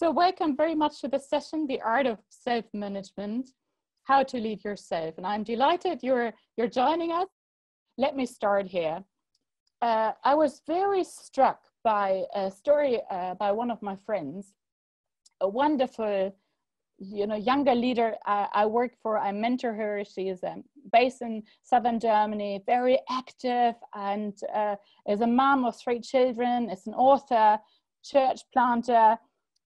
So welcome very much to the session, The Art of Self-Management, How to Lead Yourself. And I'm delighted you're, you're joining us. Let me start here. Uh, I was very struck by a story uh, by one of my friends, a wonderful you know, younger leader I, I work for, I mentor her. She is um, based in southern Germany, very active, and uh, is a mom of three children. Is an author, church planter,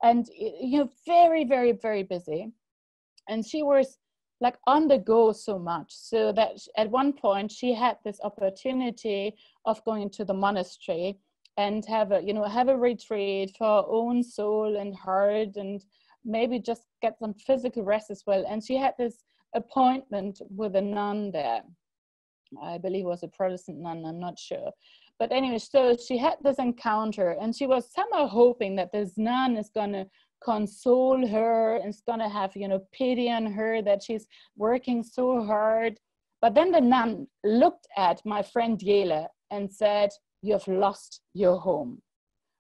and you know, very, very, very busy. And she was like on the go so much, so that at one point she had this opportunity of going to the monastery and have a, you know, have a retreat for her own soul and heart and maybe just get some physical rest as well. And she had this appointment with a nun there. I believe was a Protestant nun, I'm not sure. But anyway, so she had this encounter and she was somehow hoping that this nun is gonna console her and is gonna have, you know, pity on her that she's working so hard. But then the nun looked at my friend Yela and said, You have lost your home.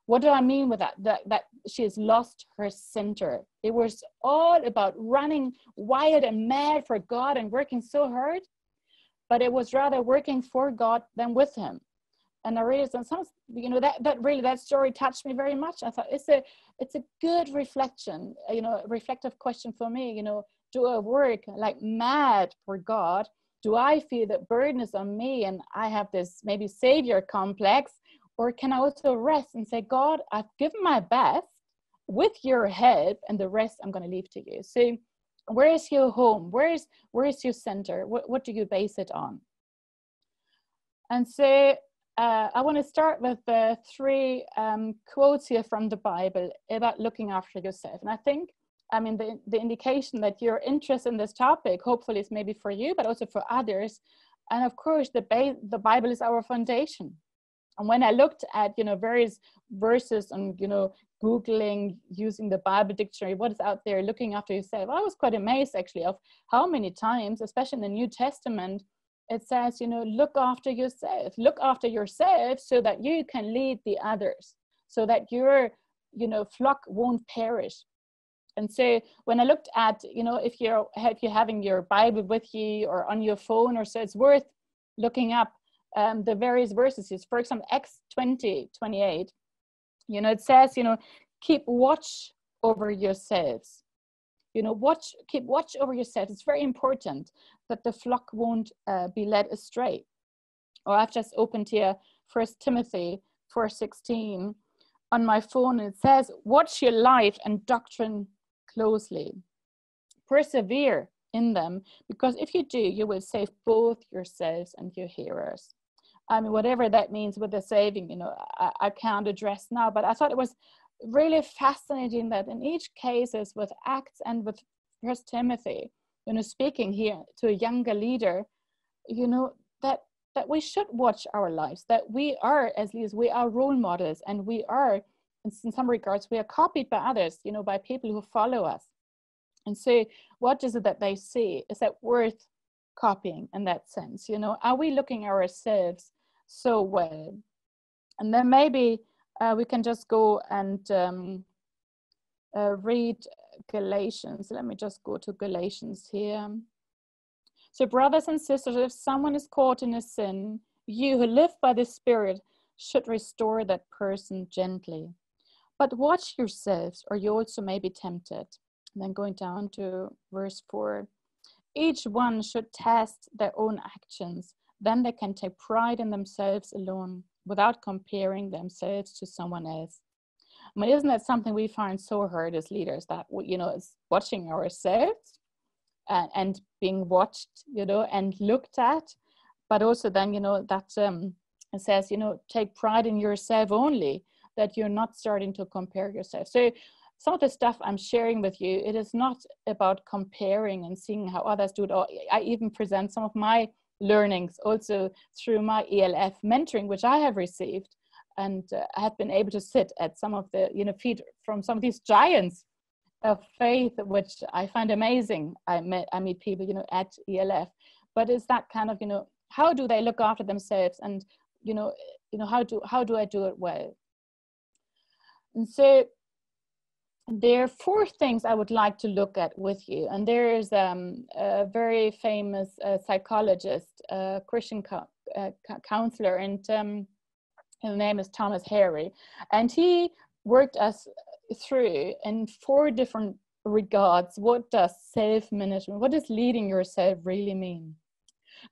What do I mean with that? That, that she has lost her center. It was all about running wild and mad for God and working so hard, but it was rather working for God than with Him. And I and some, you know, that that really that story touched me very much. I thought it's a it's a good reflection, you know, reflective question for me. You know, do I work like mad for God? Do I feel that burden is on me and I have this maybe savior complex? Or can I also rest and say, God, I've given my best with your help, and the rest I'm going to leave to you. So, where is your home? Where is where is your center? What what do you base it on? And so uh, I want to start with the three um, quotes here from the Bible about looking after yourself. And I think, I mean, the, the indication that your interest in this topic, hopefully, is maybe for you, but also for others. And of course, the, ba- the Bible is our foundation and when i looked at you know various verses and you know googling using the bible dictionary what is out there looking after yourself i was quite amazed actually of how many times especially in the new testament it says you know look after yourself look after yourself so that you can lead the others so that your you know flock won't perish and so when i looked at you know if you're if you're having your bible with you or on your phone or so it's worth looking up um, the various verses. For example, Acts 20, 28, you know, it says, you know, keep watch over yourselves. You know, watch, keep watch over yourself It's very important that the flock won't uh, be led astray. Or I've just opened here First Timothy 4:16 on my phone. And it says, watch your life and doctrine closely. Persevere in them, because if you do, you will save both yourselves and your hearers. I mean, whatever that means with the saving, you know, I, I can't address now, but I thought it was really fascinating that in each cases with Acts and with First Timothy, you know, speaking here to a younger leader, you know, that that we should watch our lives, that we are, as leaders, we are role models and we are, in some regards, we are copied by others, you know, by people who follow us. And so what is it that they see? Is that worth copying in that sense? You know, are we looking ourselves so well. And then maybe uh, we can just go and um, uh, read Galatians. Let me just go to Galatians here. So, brothers and sisters, if someone is caught in a sin, you who live by the Spirit should restore that person gently. But watch yourselves, or you also may be tempted. And then going down to verse 4 each one should test their own actions then they can take pride in themselves alone without comparing themselves to someone else. I mean, isn't that something we find so hard as leaders that, you know, is watching ourselves and, and being watched, you know, and looked at, but also then, you know, that um, says, you know, take pride in yourself only, that you're not starting to compare yourself. So some of the stuff I'm sharing with you, it is not about comparing and seeing how others do it. Or I even present some of my learnings also through my ELF mentoring, which I have received. And uh, I have been able to sit at some of the, you know, feet from some of these giants of faith, which I find amazing. I met, I meet people, you know, at ELF, but it's that kind of, you know, how do they look after themselves and, you know, you know, how do, how do I do it well? And so there are four things I would like to look at with you. And there is um, a very famous uh, psychologist, uh, Christian co- uh, counselor, and um, his name is Thomas Härry. And he worked us through in four different regards what does self management, what does leading yourself really mean?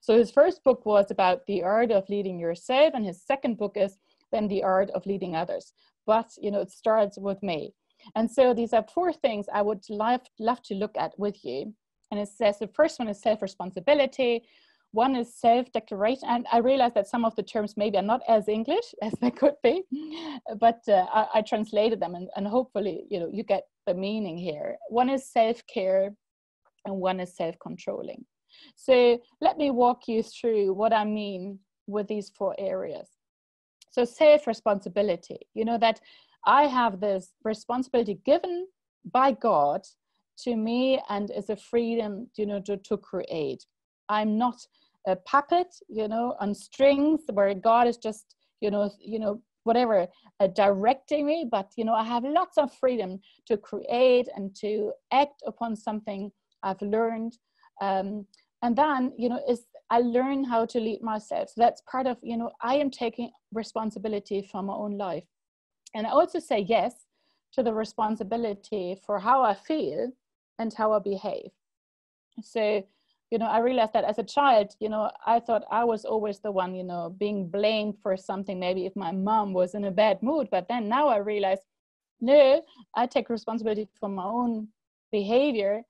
So his first book was about the art of leading yourself, and his second book is then the art of leading others. But you know, it starts with me. And so these are four things I would love, love to look at with you. And it says the first one is self-responsibility, one is self-declaration. And I realize that some of the terms maybe are not as English as they could be, but uh, I, I, translated them and, and hopefully, you know, you get the meaning here. One is self-care and one is self-controlling. So let me walk you through what I mean with these four areas. So self-responsibility, you know, that I have this responsibility given by God to me and is a freedom, you know, to, to create. I'm not a puppet, you know, on strings where God is just, you know, you know, whatever, uh, directing me, but you know, I have lots of freedom to create and to act upon something I've learned. Um, and then, you know, is I learn how to lead myself. So that's part of, you know, I am taking responsibility for my own life. And I also say yes to the responsibility for how I feel and how I behave. So, you know, I realized that as a child, you know, I thought I was always the one, you know, being blamed for something, maybe if my mom was in a bad mood. But then now I realize, no, I take responsibility for my own behavior,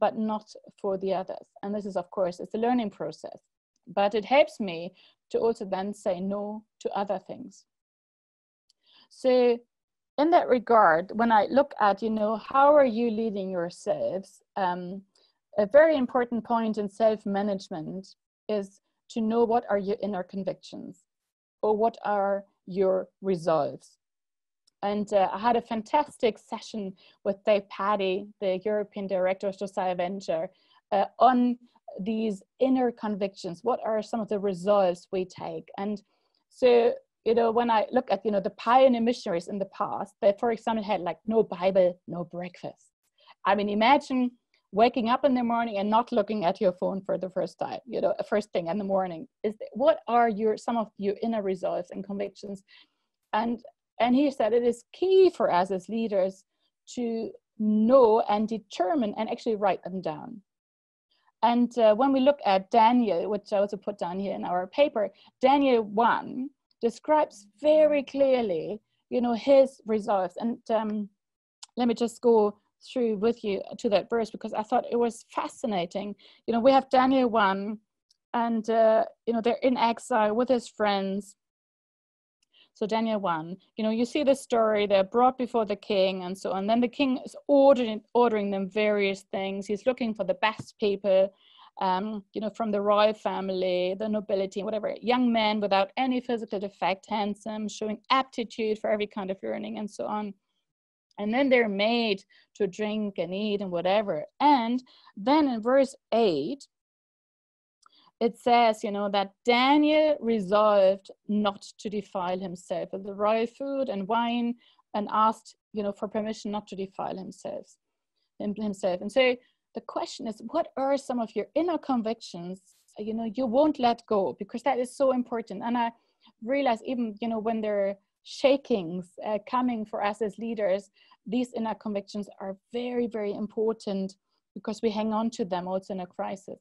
but not for the others. And this is, of course, it's a learning process. But it helps me to also then say no to other things. So in that regard, when I look at, you know, how are you leading yourselves? Um, a very important point in self-management is to know what are your inner convictions or what are your resolves. And uh, I had a fantastic session with Dave Patty, the European Director of Josiah Venture, uh, on these inner convictions. What are some of the resolves we take? And so you know, when I look at, you know, the pioneer missionaries in the past, they, for example, had like no Bible, no breakfast. I mean, imagine waking up in the morning and not looking at your phone for the first time, you know, first thing in the morning. Is what are your some of your inner resolves and convictions? And and he said it is key for us as leaders to know and determine and actually write them down. And uh, when we look at Daniel, which I also put down here in our paper, Daniel 1, describes very clearly, you know, his results. And um, let me just go through with you to that verse because I thought it was fascinating. You know, we have Daniel 1, and, uh, you know, they're in exile with his friends. So Daniel 1, you know, you see the story, they're brought before the king and so on. Then the king is ordering, ordering them various things. He's looking for the best people um, you know, from the royal family, the nobility, whatever, young men without any physical defect, handsome, showing aptitude for every kind of learning and so on. And then they're made to drink and eat and whatever. And then in verse 8, it says, you know, that Daniel resolved not to defile himself with the royal food and wine and asked, you know, for permission not to defile himself. Himself. And so the question is what are some of your inner convictions you know you won't let go? Because that is so important. And i realize even you know when there are shakings uh, coming for us as leaders these inner convictions are very very important because we hang on to them also in a crisis.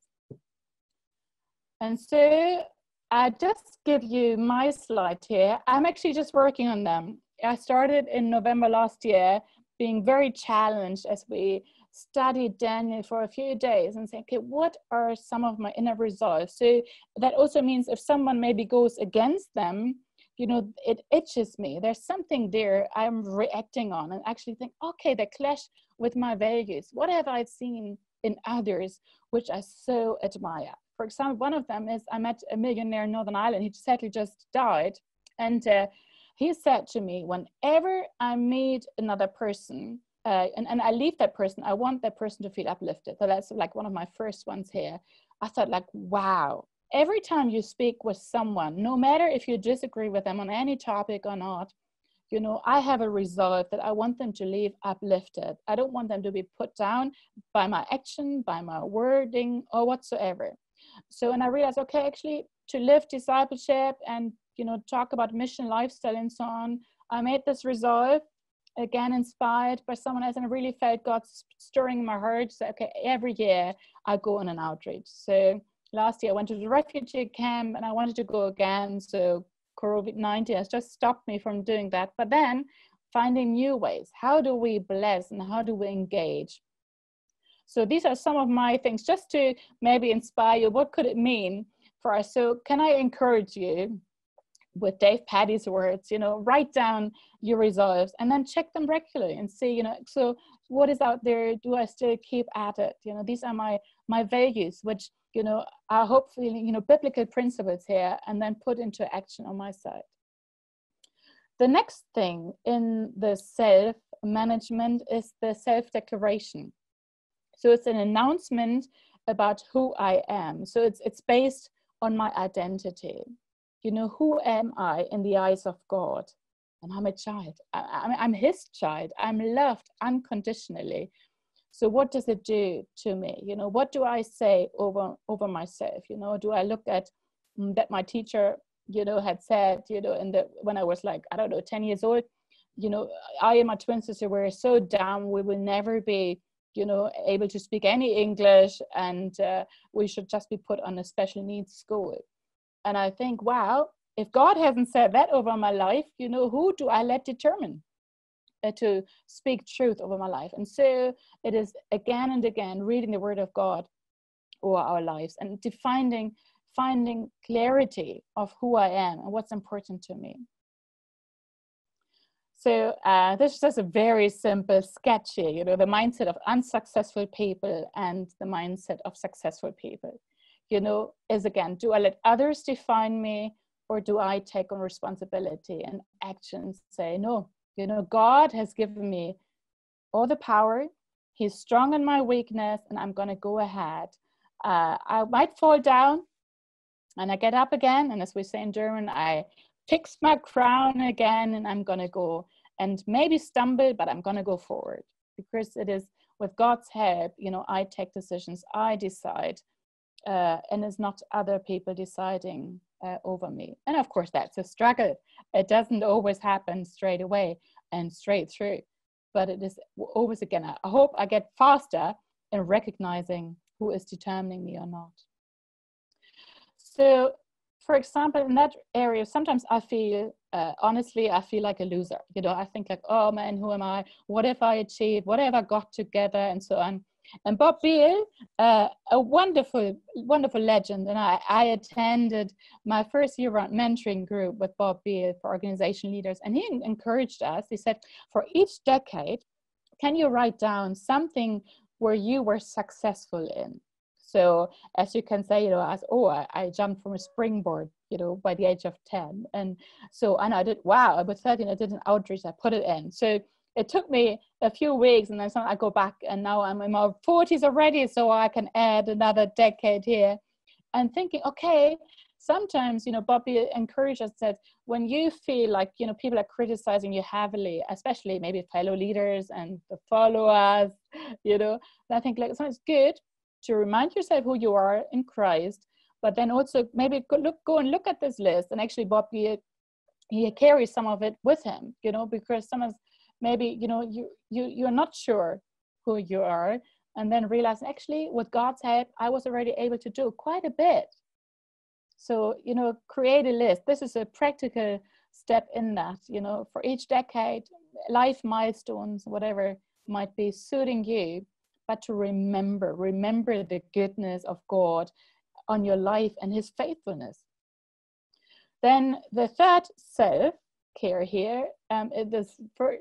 And so i just give you my slide here. I'm actually just working on them. I started in november last year being very challenged as we studied Daniel for a few days and say, okay, what are some of my inner resolves? So that also means if someone maybe goes against them, you know, it itches me. There's something there I'm reacting on and actually think, okay, they clash with my values. What have I seen in others which I so admire? For example, one of them is I met a millionaire in Northern Ireland. He sadly just died. And uh, he said to me, whenever I meet another person, uh, and, and I leave that person, I want that person to feel uplifted. So that's like one of my first ones here. I thought like, wow, every time you speak with someone, no matter if you disagree with them on any topic or not, you know, I have a resolve that I want them to leave uplifted. I don't want them to be put down by my action, by my wording, or whatsoever. So, and I realized, okay, actually, to live discipleship and, you know, talk about mission, lifestyle, and so on, I made this resolve again inspired by someone else and I really felt God stirring my heart. So okay, every year I go on an outreach. So last year I went to the refugee camp and I wanted to go again. So COVID-19 has just stopped me from doing that. But then finding new ways. How do we bless and how do we engage? So these are some of my things just to maybe inspire you. What could it mean for us? So can I encourage you with Dave Patty's words, you know, write down your resolves and then check them regularly and see, you know, so what is out there? Do I still keep at it? You know, these are my my values, which you know are hopefully you know biblical principles here, and then put into action on my side. The next thing in the self management is the self declaration. So it's an announcement about who I am. So it's it's based on my identity you know, who am I in the eyes of God? And I'm a child. I, I'm his child. I'm loved unconditionally. So what does it do to me? You know, what do I say over over myself? You know, do I look at mm, that my teacher, you know, had said, you know, in the when I was like, I don't know, 10 years old, you know, I and my twin sister were so down, we will never be, you know, able to speak any English and uh, we should just be put on a special needs school and I think, wow, if God hasn't said that over my life, you know, who do I let determine uh, to speak truth over my life? And so it is again and again reading the Word of God over our lives and defining, finding clarity of who I am and what's important to me. So uh, this is just a very simple sketch here, you know, the mindset of unsuccessful people and the mindset of successful people you know, is again, do I let others define me or do I take on responsibility and actions say, no, you know, God has given me all the power. He's strong in my weakness and I'm going to go ahead. Uh, I might fall down and I get up again. And as we say in German, I fix my crown again and I'm going to go and maybe stumble, but I'm going to go forward because it is with God's help, you know, I take decisions, I decide uh, and it's not other people deciding uh, over me. And of course, that's a struggle. It doesn't always happen straight away and straight through, but it is always again. I hope I get faster in recognizing who is determining me or not. So, for example, in that area, sometimes I feel, uh, honestly, I feel like a loser. You know, I think like, oh man, who am I? What have I achieved? What have I got together? And so on. And Bob Biehl, uh, a wonderful, wonderful legend, and I, I attended my first year round mentoring group with Bob Biehl for organization leaders, and he encouraged us. He said, for each decade, can you write down something where you were successful in? So as you can say, you know, as oh, I, I, jumped from a springboard, you know, by the age of 10. And so and I did wow, I was 13, I did an outreach, I put it in. So it took me a few weeks and then I go back and now I'm in my 40s already, so I can add another decade here. And thinking, okay, sometimes, you know, Bobby encouraged us that when you feel like, you know, people are criticizing you heavily, especially maybe fellow leaders and the followers, you know, I think like it's good to remind yourself who you are in Christ, but then also maybe go, look, go and look at this list and actually Bobby he carries some of it with him, you know, because some of maybe you know you you you're not sure who you are and then realize actually with god's help i was already able to do quite a bit so you know create a list this is a practical step in that you know for each decade life milestones whatever might be suiting you but to remember remember the goodness of god on your life and his faithfulness then the third self care here. Um, this third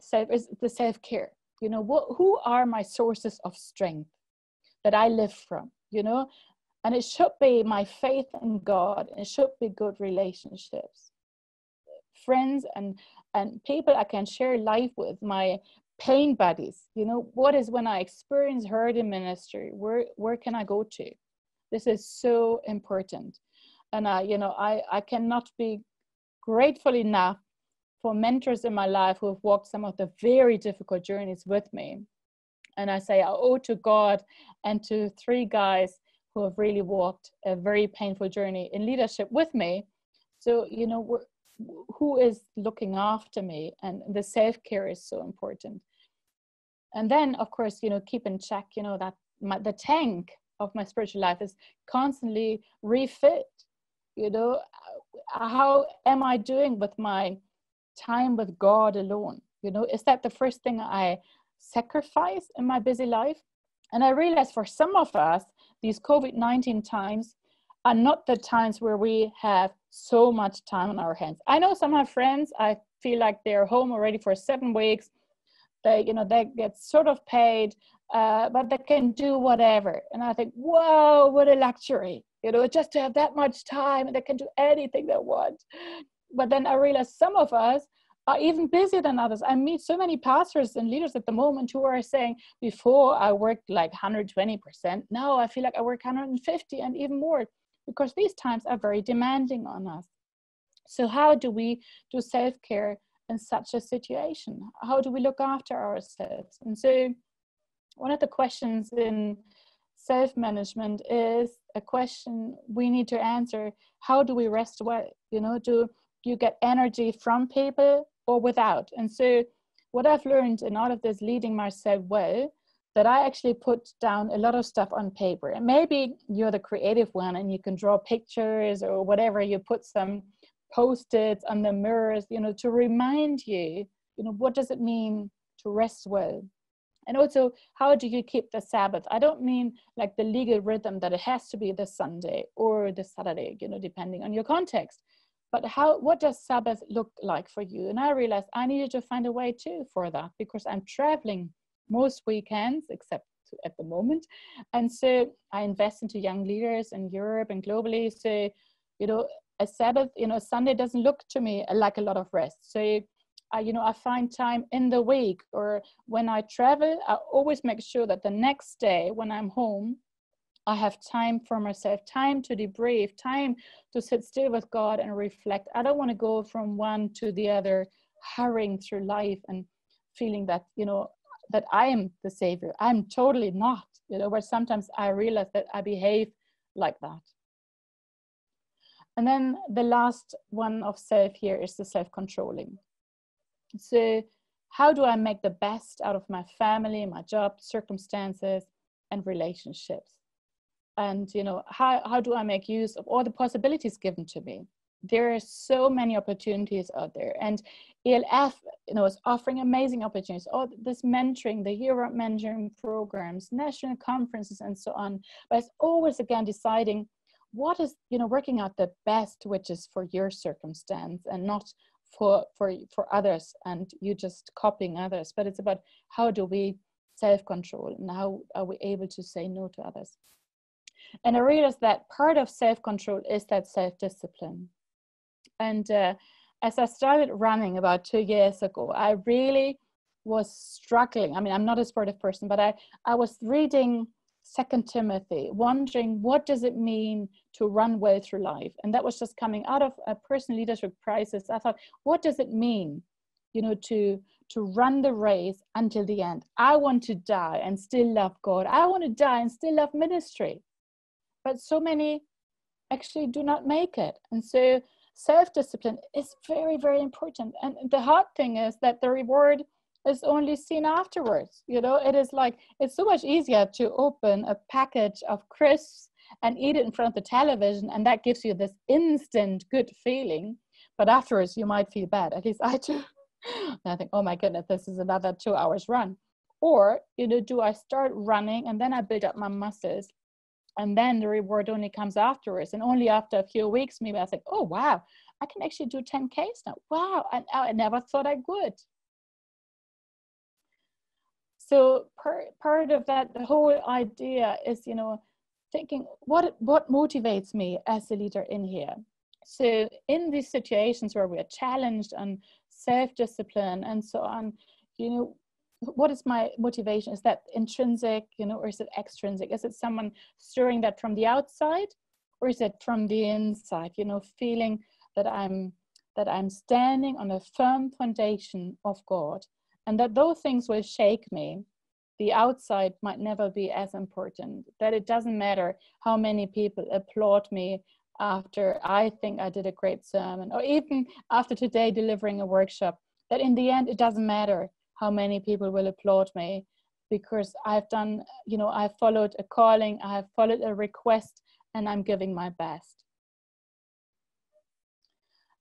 self is the self care. You know, what, who are my sources of strength that I live from? You know, and it should be my faith in God. It should be good relationships, friends, and and people I can share life with. My pain buddies. You know, what is when I experience hurt in ministry? Where where can I go to? This is so important and I, you know, I, I cannot be grateful enough for mentors in my life who have walked some of the very difficult journeys with me. And I say I owe to God and to three guys who have really walked a very painful journey in leadership with me. So, you know, who is looking after me? And the self care is so important. And then, of course, you know, keep in check, you know, that my, the tank of my spiritual life is constantly refit. You know, uh, how am I doing with my time with God alone? You know, is that the first thing I sacrifice in my busy life? And I realize for some of us, these COVID 19 times are not the times where we have so much time on our hands. I know some of my friends, I feel like they're home already for seven weeks. They, you know, they get sort of paid, uh, but they can do whatever. And I think, whoa, what a luxury, you know, just to have that much time and they can do anything they want. But then I realize some of us are even busier than others. I meet so many pastors and leaders at the moment who are saying, before I worked like 120%, now I feel like I work 150 and even more because these times are very demanding on us. So, how do we do self care in such a situation? How do we look after ourselves? And so, one of the questions in self management is a question we need to answer how do we rest well? You know, do you get energy from people or without. And so, what I've learned in all of this leading myself well, that I actually put down a lot of stuff on paper. And maybe you're the creative one and you can draw pictures or whatever. You put some post-its on the mirrors, you know, to remind you, you know, what does it mean to rest well? And also, how do you keep the Sabbath? I don't mean like the legal rhythm that it has to be the Sunday or the Saturday, you know, depending on your context but how what does sabbath look like for you? And i realized i needed to find a way too for that because i'm traveling most weekends except at the moment. And so i invest into young leaders in europe and globally. So you know a sabbath you know sunday doesn't look to me like a lot of rest. So I, you know i find time in the week or when i travel i always make sure that the next day when i'm home I have time for myself, time to debrief, time to sit still with God and reflect. I don't want to go from one to the other, hurrying through life and feeling that, you know, that I am the savior. I'm totally not, you know, where sometimes I realize that I behave like that. And then the last one of self here is the self controlling. So, how do I make the best out of my family, my job, circumstances, and relationships? And you know how, how do i make use of all the possibilities given to me? There are so many opportunities out there and ELF you know is offering amazing opportunities. All this mentoring the hero mentoring programs national conferences and so on. But it's always again deciding what is you know working out the best which is for your circumstance and not for for for others and you just copying others. But it's about how do we self control and how are we able to say no to others and I realized that part of self control is that self discipline. And uh, as I started running about two years ago, I really was struggling. I mean, I'm not a sportive person, but I, I was reading Second Timothy, wondering what does it mean to run well through life, and that was just coming out of a personal leadership crisis. I thought, what does it mean, you know, to to run the race until the end? I want to die and still love God. I want to die and still love ministry but so many actually do not make it. And so self discipline is very, very important. And the hard thing is that the reward is only seen afterwards. You know, it is like it's so much easier to open a package of crisps and eat it in front of the television, and that gives you this instant good feeling. But afterwards, you might feel bad. At least I do. and I think, oh my goodness, this is another two hours run. Or, you know, do I start running and then I build up my muscles and then the reward only comes afterwards. And only after a few weeks maybe i think oh wow i can actually do 10 ks now. Wow and i never thought i would. So part, part of that the whole idea is you know thinking what what motivates me as a leader in here? So in these situations where we're challenged on self-discipline and so on you know what is my motivation? Is that intrinsic you know or is it extrinsic? Is it someone stirring that from the outside or is it from the inside? You know feeling that i'm that I'm standing on a firm foundation of God, and that though things will shake me, the outside might never be as important. That it doesn't matter how many people applaud me after I think I did a great sermon, or even after today delivering a workshop, that in the end it doesn't matter how many people will applaud me because I've done, you know, I've followed a calling, I have followed a request, and I'm giving my best.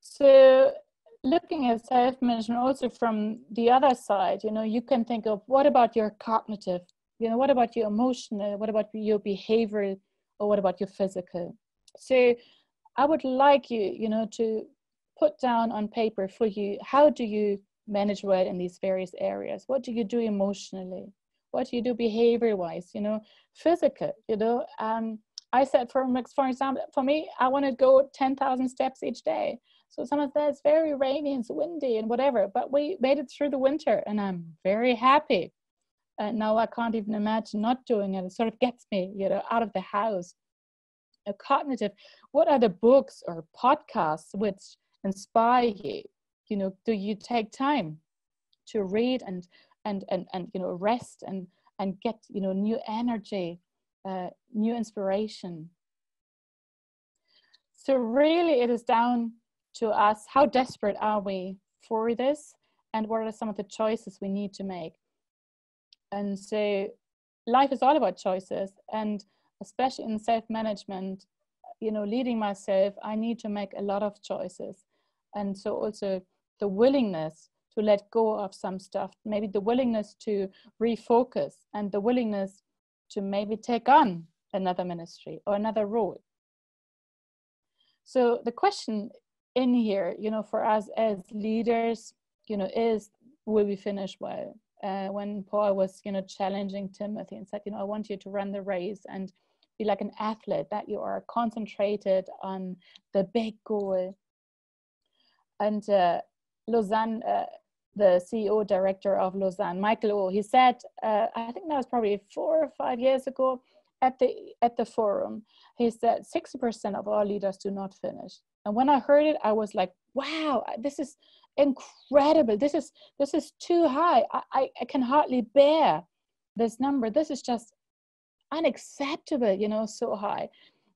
So looking at self-management also from the other side, you know, you can think of what about your cognitive, you know, what about your emotional, what about your behavioral, or what about your physical? So I would like you, you know, to put down on paper for you, how do you manage well in these various areas? What do you do emotionally? What do you do behavior wise? You know, physical, you know, um, I said for, for example, for me, I want to go 10,000 steps each day. So some of that is very rainy and windy and whatever, but we made it through the winter and I'm very happy. And now I can't even imagine not doing it. It sort of gets me, you know, out of the house. A cognitive, what are the books or podcasts which inspire you? You know, do you take time to read and and and and you know rest and and get you know new energy, uh, new inspiration? So really, it is down to us how desperate are we for this? And what are some of the choices we need to make? And so life is all about choices. And especially in self-management you know leading myself i need to make a lot of choices. And so also the willingness to let go of some stuff maybe the willingness to refocus and the willingness to maybe take on another ministry or another role so the question in here, you know, for us as leaders, you know, is will we finish well? Uh, when Paul was, you know, challenging Timothy and said, you know, I want you to run the race and be like an athlete, that you are concentrated on the big goal. And uh, Lausanne, uh, the CEO director of Lausanne, Michael O, he said, uh, I think that was probably four or five years ago at the at the forum, he said 60% of all leaders do not finish. And when I heard it, I was like, wow, this is incredible. This is this is too high. I, I, I can hardly bear this number. This is just unacceptable, you know, so high.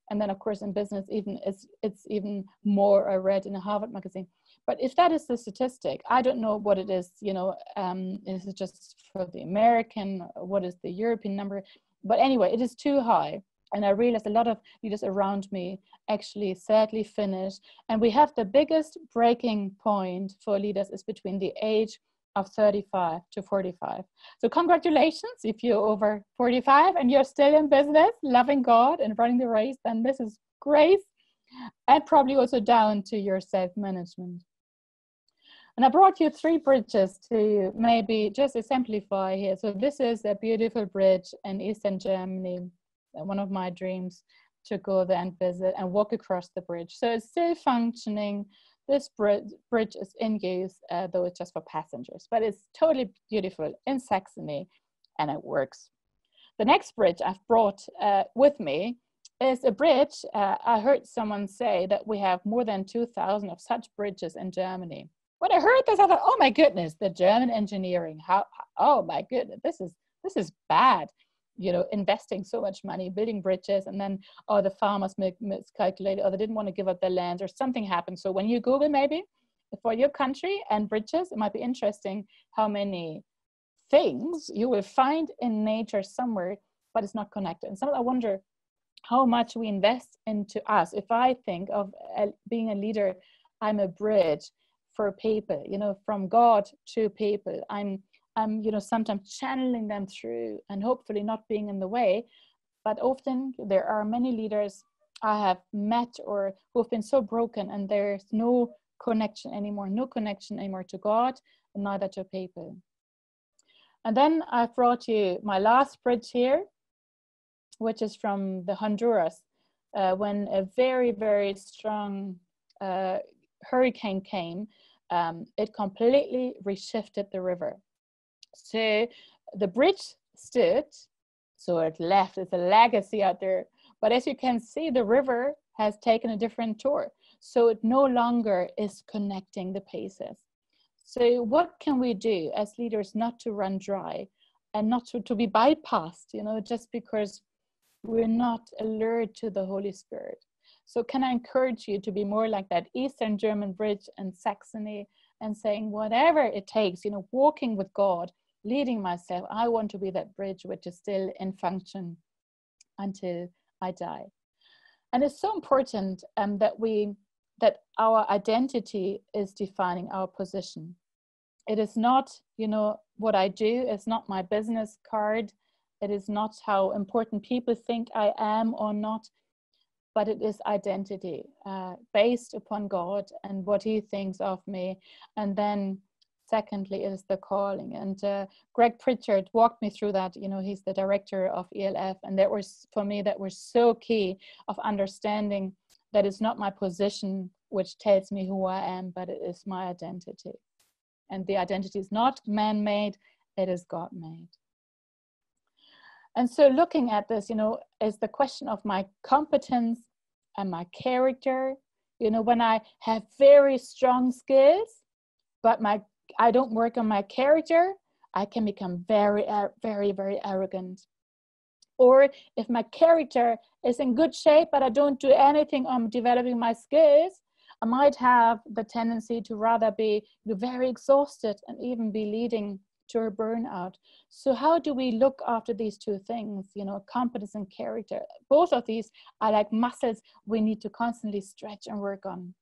And then of course in business even it's it's even more I read in a Harvard magazine. But if that is the statistic, I don't know what it is, you know, um, is it just for the American, what is the European number? But anyway, it is too high and I realized a lot of leaders around me actually sadly finish. And we have the biggest breaking point for leaders is between the age of 35 to 45. So congratulations if you're over 45 and you're still in business, loving God and running the race, then this is great. And probably also down to your self-management. And I brought you three bridges to maybe just exemplify here. So this is a beautiful bridge in Eastern Germany one of my dreams to go there and visit and walk across the bridge. So it's still functioning. This bridge, is in use, uh, though it's just for passengers, but it's totally beautiful in Saxony and it works. The next bridge I've brought uh, with me is a bridge. Uh, I heard someone say that we have more than 2,000 of such bridges in Germany. When I heard this, I thought, oh my goodness, the German engineering, how, oh my goodness, this is, this is bad. You know investing so much money building bridges and then oh the farmers miscalculated or they didn't want to give up their land or something happened. So when you google maybe for your country and bridges it might be interesting how many things you will find in nature somewhere but it's not connected. And some i wonder how much we invest into us. If i think of eh, being a leader i'm a bridge for people you know from god to people i'm I'm, you know, sometimes channeling them through and hopefully not being in the way. But often there are many leaders I have met or who have been so broken and there's no connection anymore, no connection anymore to God and neither to people. And then i've brought you my last bridge here, which is from the Honduras, uh, when a very, very strong uh, hurricane came, um, it completely reshifted the river. So the bridge stood, so it left, it's a legacy out there. But as you can see, the river has taken a different tour. So it no longer is connecting the pieces. So what can we do as leaders not to run dry and not to, to be bypassed, you know, just because we're not alert to the Holy Spirit? So can I encourage you to be more like that Eastern German bridge and Saxony and saying whatever it takes, you know, walking with God, leading myself. I want to be that bridge which is still in function until I die. And it's so important um, that we that our identity is defining our position. It is not, you know, what I do. It's not my business card. It is not how important people think I am or not but it is identity uh, based upon God and what He thinks of me. And then, secondly, is the calling. And uh, Greg Pritchard walked me through that. You know, he's the director of ELF, and that was for me that was so key of understanding that it's not my position which tells me who I am, but it is my identity. And the identity is not man made, it is God made. And so looking at this, you know, is the question of my competence and my character. You know, when I have very strong skills, but my I don't work on my character, I can become very, uh, very, very arrogant. Or if my character is in good shape, but I don't do anything on developing my skills, I might have the tendency to rather be very exhausted and even be leading a burnout. So how do we look after these two things, you know, competence and character? Both of these are like muscles we need to constantly stretch and work on.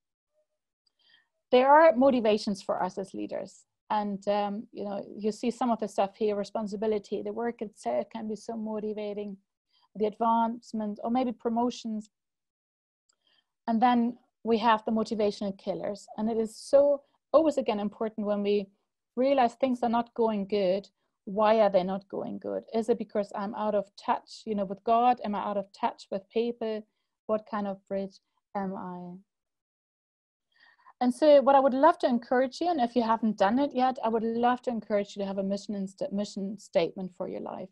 There are motivations for us as leaders. And, um, you know, you see some of the stuff here, responsibility, the work itself can be so motivating, the advancement or maybe promotions. And then we have the motivational killers. And it is so always again important when we realize things are not going good why are they not going good? Is it because i'm out of touch you know with god? Am i out of touch with people? What kind of bridge am i? And so what i would love to encourage you and if you haven't done it yet i would love to encourage you to have a mission and st- mission statement for your life.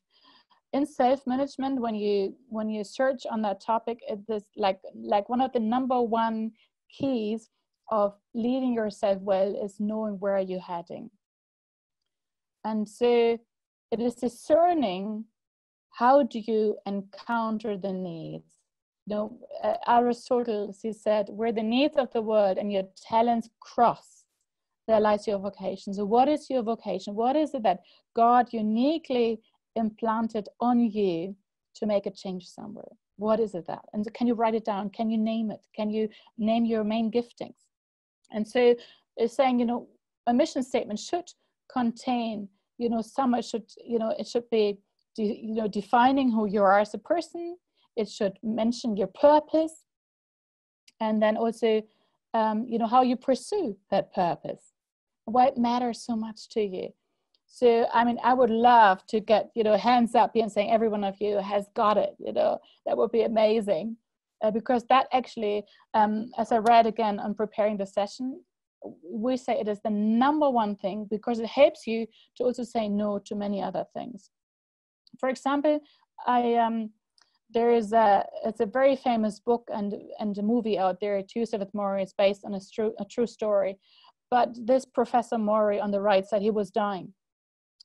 In self management when you when you search on that topic it is like like one of the number one keys of leading yourself well is knowing where you're heading and so it is discerning how do you encounter the needs. You know, uh, Aristotle, he said, where the needs of the world and your talents cross, there lies your vocation. So what is your vocation? What is it that God uniquely implanted on you to make a change somewhere? What is it that? And can you write it down? Can you name it? Can you name your main giftings? And so it's saying, you know, a mission statement should contain you know some should you know it should be de- you know defining who you are as a person. It should mention your purpose. And then also um, you know how you pursue that purpose why it matters so much to you. So i mean i would love to get you know hands up here and saying every one of you has got it you know that would be amazing. Uh, because that actually um, as i read again on preparing the session we say it is the number one thing because it helps you to also say no to many other things. For example, I um, there is a it's a very famous book and and a movie out there. Tuesday with Morrie is based on a true a true story, but this Professor Morrie on the right said he was dying.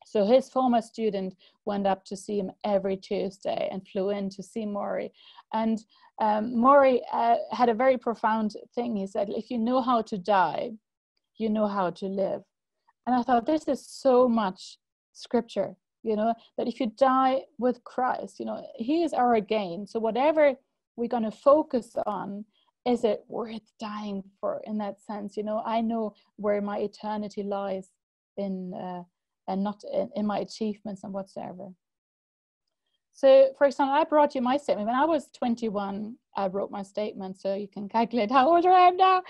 So his former student went up to see him every Tuesday and flew in to see Morrie. And um, Morrie uh, had a very profound thing. He said, if you know how to die, you know how to live. And I thought, this is so much scripture, you know, that if you die with Christ, you know, He is our gain. So whatever we're going to focus on, is it worth dying for in that sense? You know, I know where my eternity lies in, uh, and not in, in my achievements and whatsoever. So, for example, I brought you my statement. When I was 21, I wrote my statement, so you can calculate how old I am now.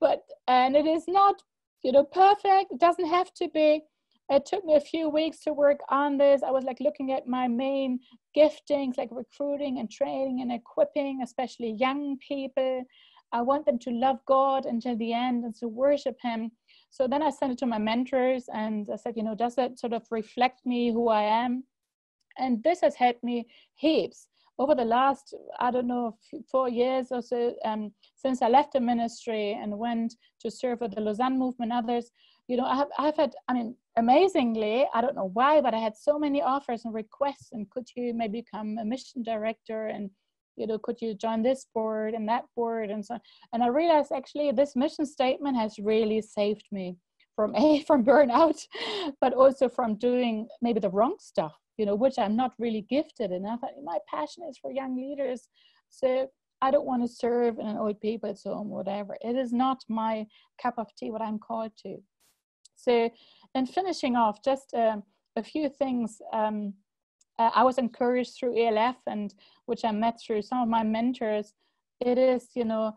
But, and it is not you know, perfect. It doesn't have to be. It took me a few weeks to work on this. I was like looking at my main giftings, like recruiting and training and equipping, especially young people. I want them to love God until the end and to worship Him. So then I sent it to my mentors and I said, you know, does that sort of reflect me, who I am? And this has helped me heaps over the last, I don't know, four years or so, um, since I left the ministry and went to serve with the Lausanne movement, others, you know, I have, I've had, I mean, amazingly, I don't know why, but I had so many offers and requests. And could you maybe become a mission director? And, you know, could you join this board and that board and so on? And I realized actually this mission statement has really saved me from a from burnout, but also from doing maybe the wrong stuff you know, which I'm not really gifted in. I thought my passion is for young leaders. So I don't want to serve in an old people's home, whatever. It is not my cup of tea, what I'm called to. So, in finishing off, just um, a few things. Um, uh, I was encouraged through ELF and which I met through some of my mentors. It is, you know,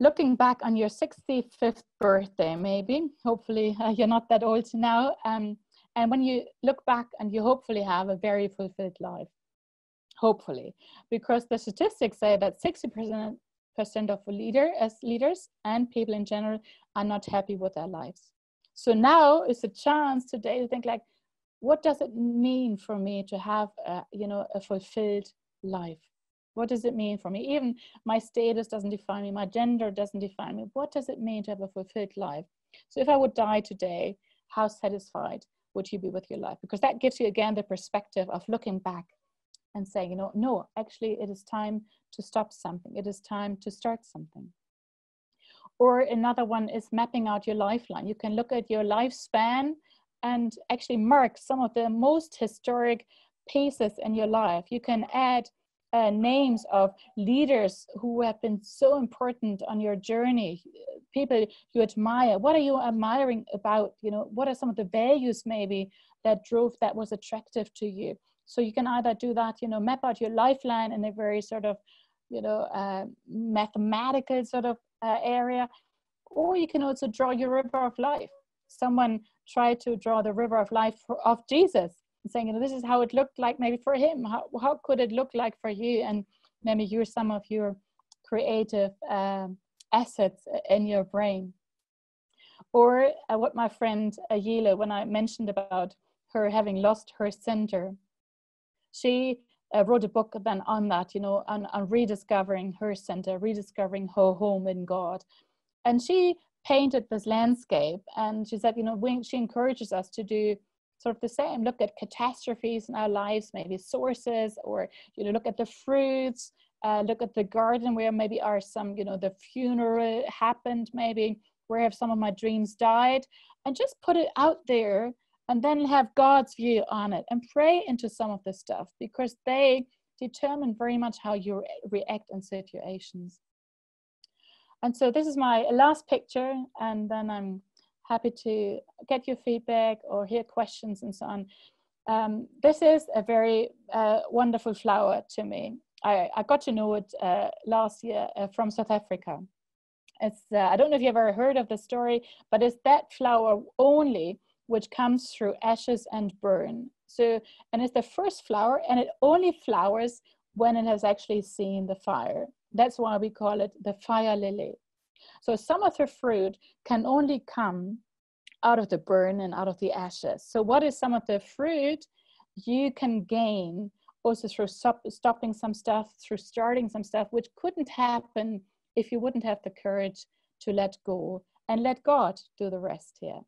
looking back on your 65th birthday, maybe, hopefully uh, you're not that old now. Um, and when you look back and you hopefully have a very fulfilled life, hopefully, because the statistics say that 60% of leader as leaders and people in general are not happy with their lives. So now is a chance today to think like, what does it mean for me to have a, you know a fulfilled life? What does it mean for me? Even my status doesn't define me, my gender doesn't define me. What does it mean to have a fulfilled life? So if I would die today, how satisfied would you be with your life? Because that gives you again the perspective of looking back and saying, you know, no, actually, it is time to stop something. It is time to start something. Or another one is mapping out your lifeline. You can look at your lifespan and actually mark some of the most historic pieces in your life. You can add uh, names of leaders who have been so important on your journey people you admire. What are you admiring about you know what are some of the values maybe that drove that was attractive to you? So you can either do that you know map out your lifeline in a very sort of you know uh, mathematical sort of uh, area or you can also draw your river of life. Someone tried to draw the river of life of jesus saying you know this is how it looked like maybe for him how, how could it look like for you and maybe use some of your creative um, assets in your brain. Or uh, what my friend Ayila, when I mentioned about her having lost her center, she uh, wrote a book then on that, you know, on, on rediscovering her center, rediscovering her home in God. And she painted this landscape and she said, you know, she encourages us to do sort of the same. Look at catastrophes in our lives maybe sources or you know look at the fruits uh, look at the garden where maybe are some you know the funeral happened maybe where have some of my dreams died? And just put it out there and then have god's view on it and pray into some of the stuff because they determine very much how you react in situations. And so this is my last picture and then i'm happy to get your feedback or hear questions and so on um, this is a very uh, wonderful flower to me I, I got to know it uh, last year uh, from South Africa. It's uh, I don't know if you ever heard of the story, but it's that flower only which comes through ashes and burn. So and it's the first flower, and it only flowers when it has actually seen the fire. That's why we call it the fire lily. So some of the fruit can only come out of the burn and out of the ashes. So what is some of the fruit you can gain also through stop, stopping some stuff, through starting some stuff, which couldn't happen if you wouldn't have the courage to let go and let God do the rest here.